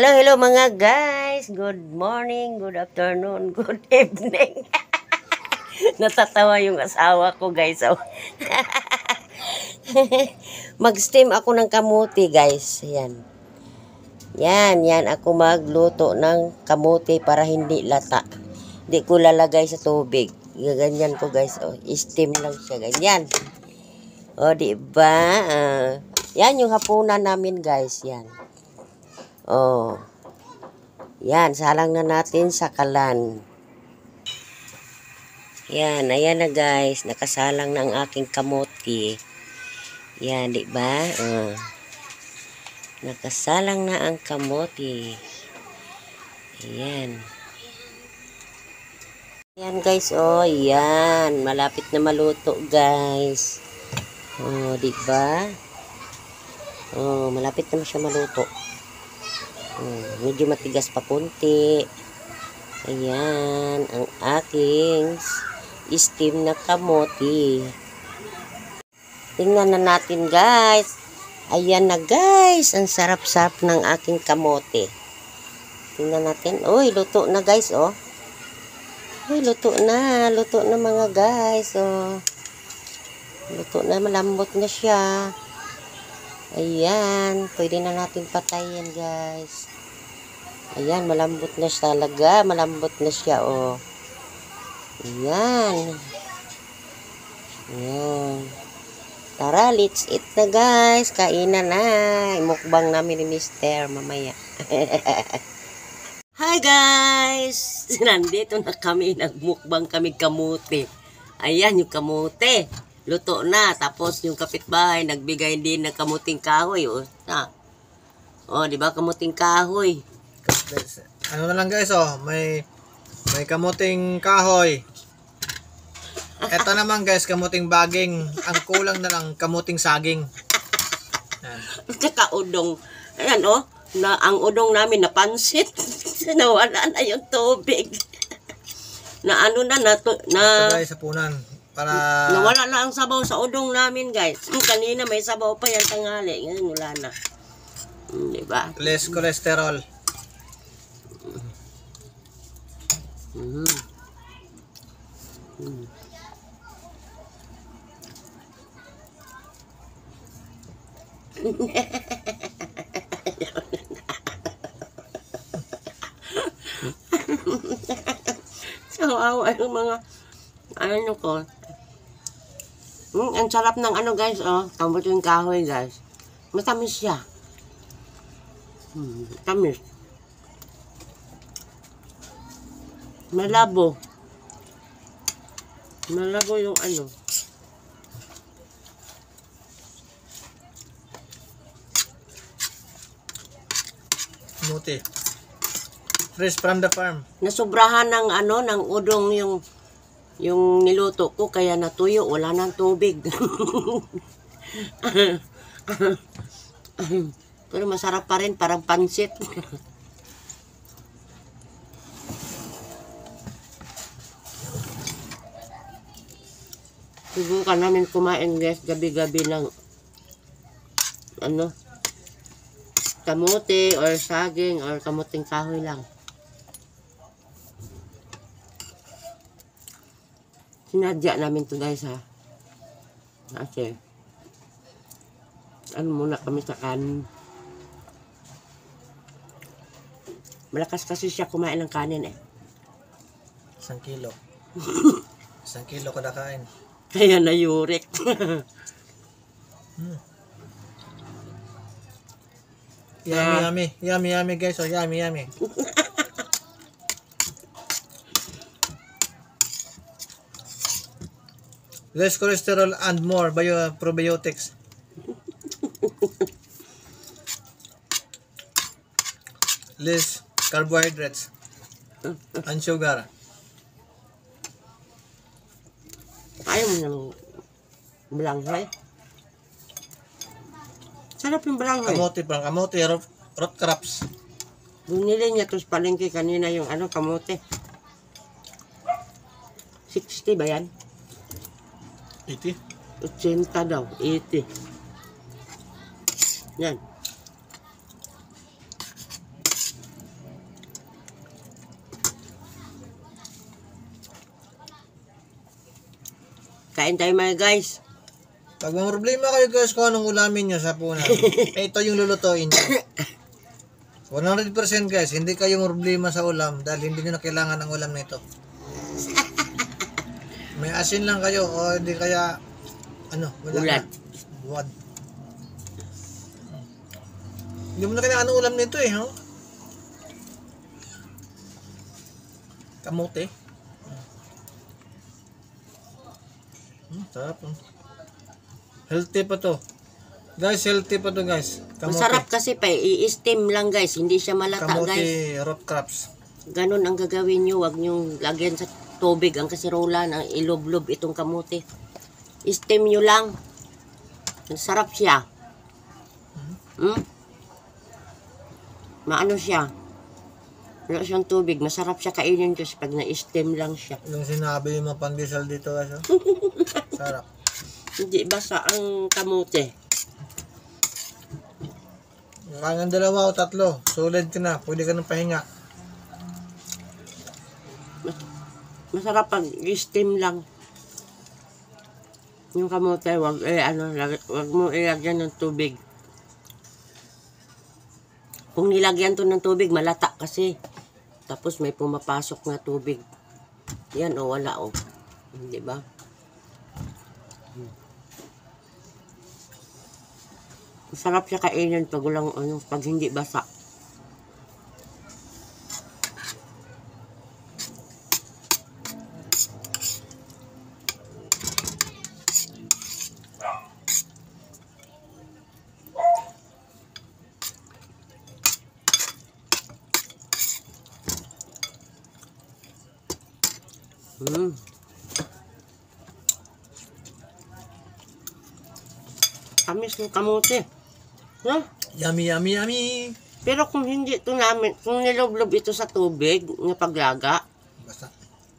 Hello, hello mga guys. Good morning, good afternoon, good evening. Natatawa yung asawa ko guys. Oh. Mag-steam ako ng kamuti guys. Yan. Yan, yan ako magluto ng kamuti para hindi lata. Hindi ko lalagay sa tubig. Gaganyan ko guys. Oh, steam lang siya. Ganyan. O, oh, di ba? Ah, yan yung hapunan namin guys. Yan. Oh. Yan, salang na natin sa kalan. Yan, ayan na guys. Nakasalang na ang aking kamote. Yan, di ba? Uh, nakasalang na ang kamote. Ayan. Ayan guys, oh, yan. Malapit na maluto guys. Oh, di ba? Oh, malapit na siya maluto. Hmm, medyo matigas pa kunti. Ayan, ang aking steam na kamote. Tingnan na natin guys. Ayan na guys, ang sarap-sarap ng aking kamote. Tingnan natin. Uy, luto na guys, oh. Uy, luto na. Luto na mga guys, oh. Luto na, malambot na siya. Ayan, pwede na natin patayin guys. Ayan, malambot na siya talaga. Malambot na siya, oh. Ayan. Ayan. Tara, let's eat na guys. Kainan na. Mukbang namin ni Mister mamaya. Hi guys! Nandito na kami. Nagmukbang kami kamuti. Ayan yung kamuti. Luto na. Tapos yung kapitbahay, nagbigay din ng kamuting kahoy. O, na. O, di ba kamuting kahoy? Ano na lang guys, oh, may may kamuting kahoy. Ito naman guys, kamuting baging. Ang kulang na lang, kamuting saging. Yan. Tsaka udong. Ayan oh, na, ang udong namin napansit. Nawala na yung tubig. na ano na, na, na Ito guys, sapunan. Para... Nawala na ang sabaw sa udong namin guys. Kanina may sabaw pa yan tangali. Ngayon wala na. Hmm, diba? Less cholesterol. Mm. Mm. Kawawa yung mga ano ko. Mm, ang sarap ng ano guys, oh. Tambot yung kahoy guys. Matamis siya. Hmm, tamis. Malabo. Malabo yung ano. Muti. Fresh from the farm. Nasubrahan ng ano, ng udong yung yung niluto ko kaya natuyo, wala nang tubig. Pero masarap pa rin, parang pansit. Subukan namin kumain guys gabi-gabi ng ano kamote or saging or kamuting kahoy lang. Sinadya namin to guys ha. Kasi ano muna kami sa kanin. Malakas kasi siya kumain ng kanin eh. Isang kilo. Isang kilo kada kain. Kaya nayurik. hmm. Yummy, yummy. Yummy, yummy guys. Oh, yummy, yummy. Less cholesterol and more bio probiotics. Less carbohydrates and sugar. Ayaw mo ng balanghay. Sarap yung balanghay. Kamote pa. Kamote, root, root crops. Binili niya to sa palengke kanina yung ano, kamote. 60 ba yan? 80? 80 daw, 80. Yan. Kain tayo mga guys. Pag may problema kayo guys kung anong ulamin nyo sa punan, ito yung lulutuin nyo. 100% guys, hindi kayo problema sa ulam dahil hindi nyo na kailangan ng ulam na ito. May asin lang kayo o hindi kaya ano, wala Ulan. na. Buwad. Hindi mo na kailangan ng ulam nito eh, no? Kamote. Hmm, sarap. oh. Healthy pa to. Guys, healthy pa to guys. Kamote. Masarap kasi pa, i-steam lang guys, hindi siya malata Kamote guys. root crops. Ganun ang gagawin nyo, wag nyo lagyan sa tubig ang kasirola na ilob-lob itong kamote. I-steam nyo lang. Masarap siya. Hmm? Maano siya? Wala siyang tubig. Masarap siya kainin kasi pag na-steam lang siya. Yung sinabi yung mga pandesal dito. Oh. Sarap. Hindi basa ang kamote. Kaya ng dalawa o tatlo. Solid ka na. Pwede ka nang pahinga. Masarap pag steam lang. Yung kamote, wag, eh, ano, wag mo ilagyan ng tubig. Kung nilagyan to ng tubig, malata kasi. Tapos may pumapasok na tubig. Yan o, wala o. Di ba? Masarap siya kainin pag walang ano, pag hindi basa. Mm. Tamis ng kamote. No? Yummy, yummy, yummy. Pero kung hindi ito namin, kung niloblob ito sa tubig, ng paglaga, Basta.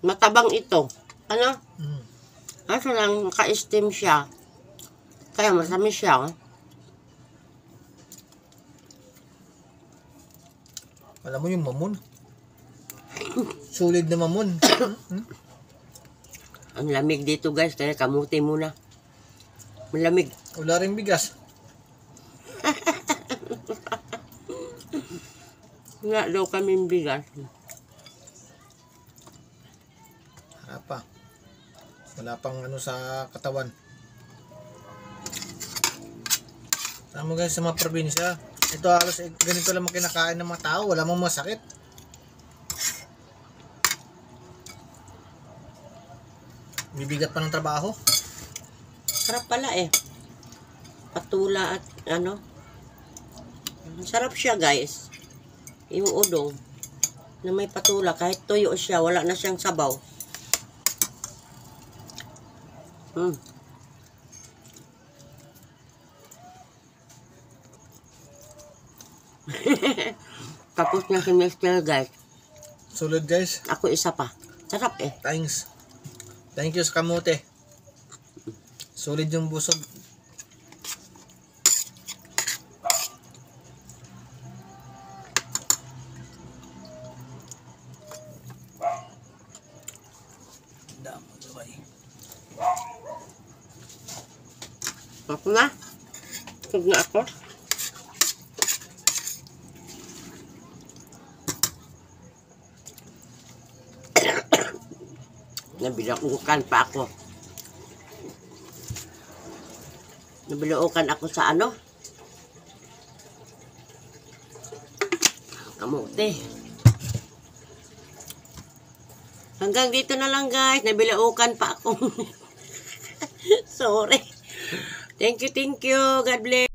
matabang ito. Ano? Mm. Kaso lang, naka-steam siya. Kaya masamis siya. Alam mo yung mamon. Solid na mamon. Hmm? Ang lamig dito guys, kaya kamuti muna. Malamig. Wala rin bigas. Wala daw kaming bigas. Wala pa. Wala pang ano sa katawan. Tama guys sa mga probinsya. Ito halos eh, ganito lang ang kinakain ng mga tao. Wala mong masakit. Bibigat pa ng trabaho. Sarap pala eh. Patula at ano. Sarap siya guys. Yung udong na may patula. Kahit tuyo siya, wala na siyang sabaw. Hmm. Tapos na si Mr. guys. Solid guys. Ako isa pa. Sarap eh. Thanks. Thank you sa kamote. Solid yung busog. Ako na. Tug na ako. Nabilaukan pa ako. Nabilaukan ako sa ano? Kamote. Hanggang dito na lang guys. Nabilaukan pa ako. Sorry. Thank you, thank you. God bless.